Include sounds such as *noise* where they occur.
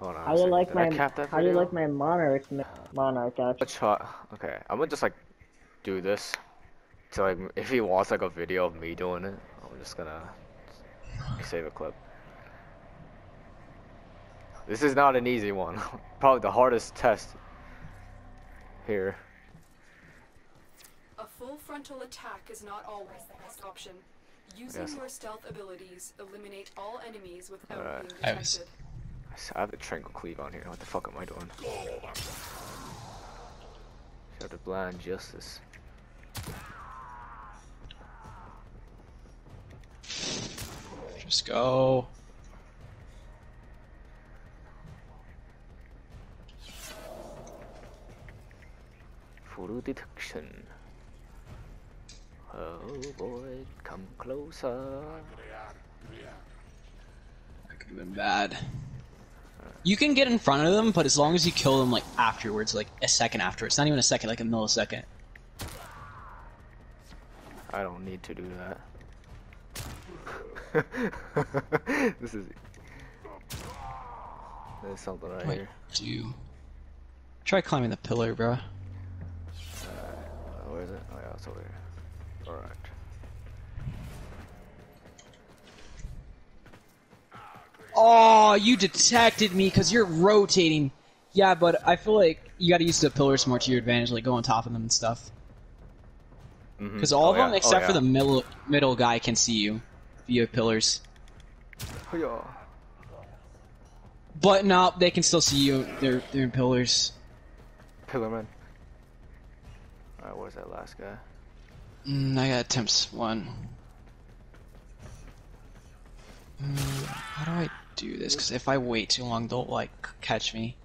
Hold on. How you like Did I my cap that how you like my monarch uh, monarch A actually? Okay, I'm gonna just like do this. So like, if he wants like a video of me doing it, I'm just gonna save a clip. This is not an easy one. *laughs* Probably the hardest test here. A full frontal attack is not always the best option. Using Yes. your stealth abilities eliminate all enemies without Alright. being I was- detected. I have the Tranquil Cleave on here. What the fuck am I doing? Show the blind justice. Just go. Full detection. Oh boy, come closer. That could have been bad. You can get in front of them, but as long as you kill them like afterwards, like a second afterwards, not even a second, like a millisecond. I don't need to do that. *laughs* this is. There's something right Wait, here. do try climbing the pillar, bro. Uh, where is it? Oh yeah, it's over here. Alright. Oh, you detected me because you're rotating. Yeah, but I feel like you got to use the pillars more to your advantage, like go on top of them and stuff. Because all Oh, of them, yeah. except oh, for the middle middle guy, can see you via pillars. Oh, yeah. But no, they can still see you. They're they're in pillars. Pillarman. Alright, where's that last guy? Mm, I got attempts one. Mm, how do I do this? Because if I wait too long, they'll like catch me.